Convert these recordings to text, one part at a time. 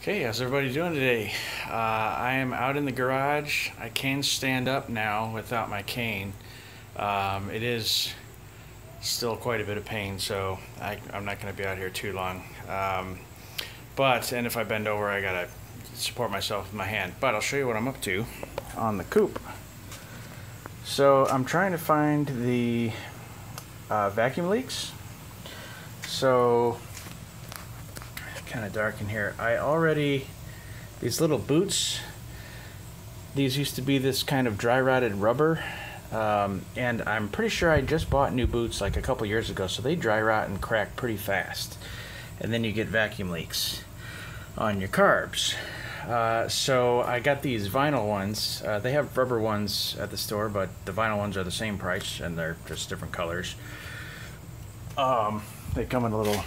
Okay, how's everybody doing today? Uh, I am out in the garage. I can stand up now without my cane. Um, it is still quite a bit of pain, so I, am not going to be out here too long. Um, but, and if I bend over, I got to support myself with my hand. But I'll show you what I'm up to on the coupe. So I'm trying to find the uh, vacuum leaks. So kind of dark in here. I already, these little boots, these used to be this kind of dry rotted rubber. Um, and I'm pretty sure I just bought new boots like a couple years ago, so they dry rot and crack pretty fast. And then you get vacuum leaks on your carbs. Uh, so I got these vinyl ones. Uh, they have rubber ones at the store, but the vinyl ones are the same price and they're just different colors. Um, they come in a little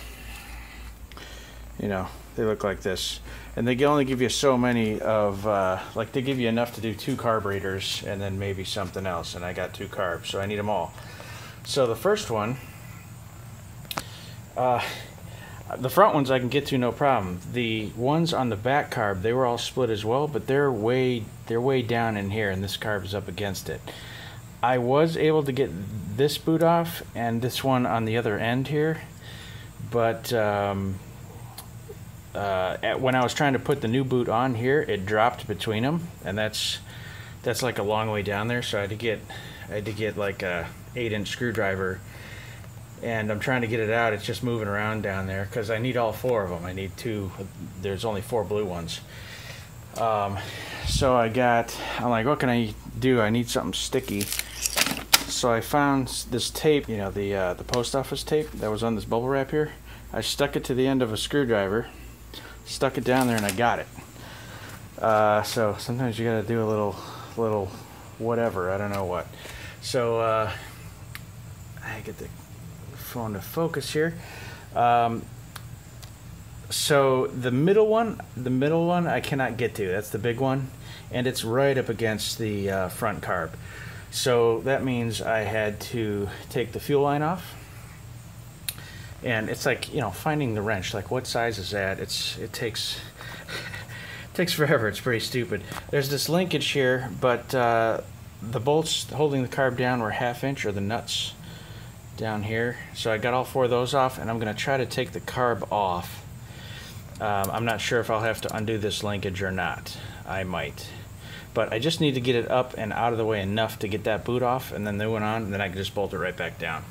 you know, they look like this. And they only give you so many of, uh, like they give you enough to do two carburetors and then maybe something else. And I got two carbs, so I need them all. So the first one, uh, the front ones I can get to no problem. The ones on the back carb, they were all split as well, but they're way they're way down in here, and this carb is up against it. I was able to get this boot off and this one on the other end here, but um, uh, at, when I was trying to put the new boot on here, it dropped between them, and that's that's like a long way down there. So I had to get I had to get like a eight inch screwdriver, and I'm trying to get it out. It's just moving around down there because I need all four of them. I need two. There's only four blue ones. Um, so I got. I'm like, what can I do? I need something sticky. So I found this tape, you know, the uh, the post office tape that was on this bubble wrap here. I stuck it to the end of a screwdriver stuck it down there and I got it. Uh, so sometimes you got to do a little, little whatever. I don't know what. So uh, I get the phone to focus here. Um, so the middle one, the middle one, I cannot get to. That's the big one, and it's right up against the uh, front carb. So that means I had to take the fuel line off and it's like you know finding the wrench like what size is that? It's it takes it takes forever. It's pretty stupid. There's this linkage here but uh, the bolts holding the carb down were half inch or the nuts down here. So I got all four of those off and I'm gonna try to take the carb off. Um, I'm not sure if I'll have to undo this linkage or not. I might. But I just need to get it up and out of the way enough to get that boot off and then they went on and then I can just bolt it right back down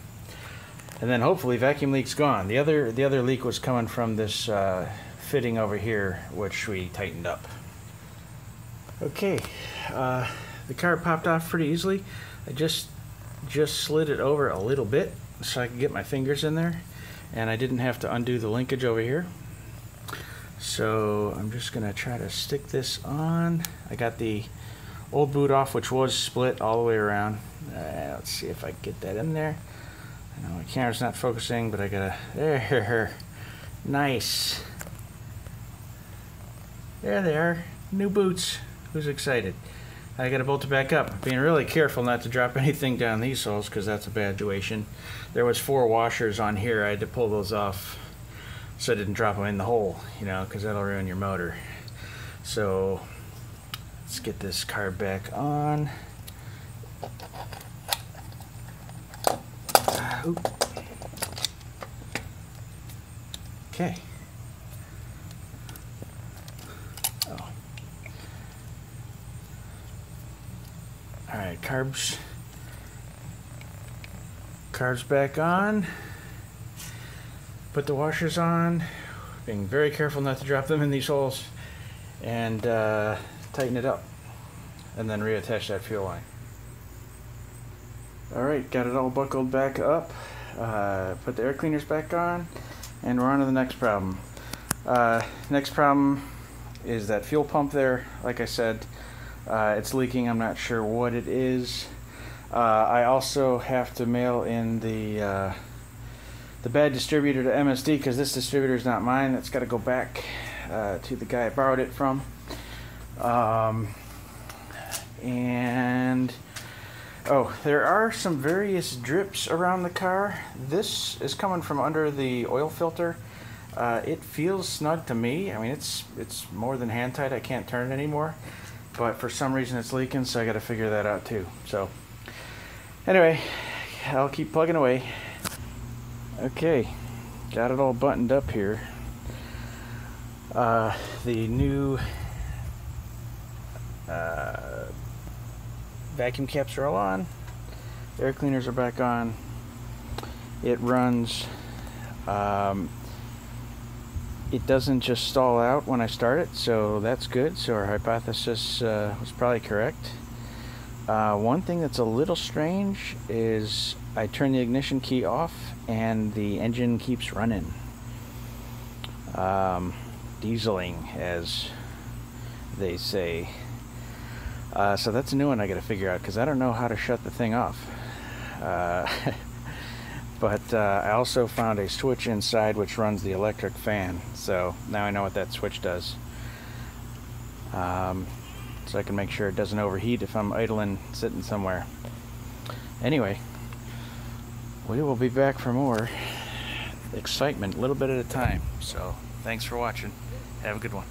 and then hopefully vacuum leak's gone. The other the other leak was coming from this uh, fitting over here, which we tightened up. Okay, uh, the car popped off pretty easily. I just just slid it over a little bit so I could get my fingers in there, and I didn't have to undo the linkage over here. So I'm just gonna try to stick this on. I got the old boot off, which was split all the way around. Uh, let's see if I can get that in there. I know my camera's not focusing, but I gotta, there, nice. There they are, new boots. Who's excited? I gotta bolt it back up. Being really careful not to drop anything down these holes because that's a bad situation. There was four washers on here. I had to pull those off so I didn't drop them in the hole, you know, because that'll ruin your motor. So let's get this car back on. Okay. Oh. All right, carbs. Carbs back on. Put the washers on. Being very careful not to drop them in these holes. And uh, tighten it up. And then reattach that fuel line. Alright, got it all buckled back up. Uh, put the air cleaners back on. And we're on to the next problem. Uh, next problem is that fuel pump there. Like I said, uh, it's leaking. I'm not sure what it is. Uh, I also have to mail in the uh, the bad distributor to MSD because this distributor is not mine. That's got to go back uh, to the guy I borrowed it from. Um, and Oh, there are some various drips around the car. This is coming from under the oil filter, Uh, it feels snug to me. I mean, it's it's more than hand tight. I can't turn it anymore, but for some reason it's leaking, so I got to figure that out too. So, anyway, I'll keep plugging away. Okay, got it all buttoned up here. Uh, the new uh, vacuum caps are all on. Air cleaners are back on. It runs. Um, it doesn't just stall out when I start it, so that's good. So our hypothesis uh, was probably correct. Uh, one thing that's a little strange is I turn the ignition key off and the engine keeps running. Um, dieseling, as they say. Uh, so that's a new one I got to figure out because I don't know how to shut the thing off. Uh, but uh, I also found a switch inside which runs the electric fan. So now I know what that switch does. Um, so I can make sure it doesn't overheat if I'm idling sitting somewhere. Anyway, we will be back for more excitement a little bit at a time. So thanks for watching. Have a good one.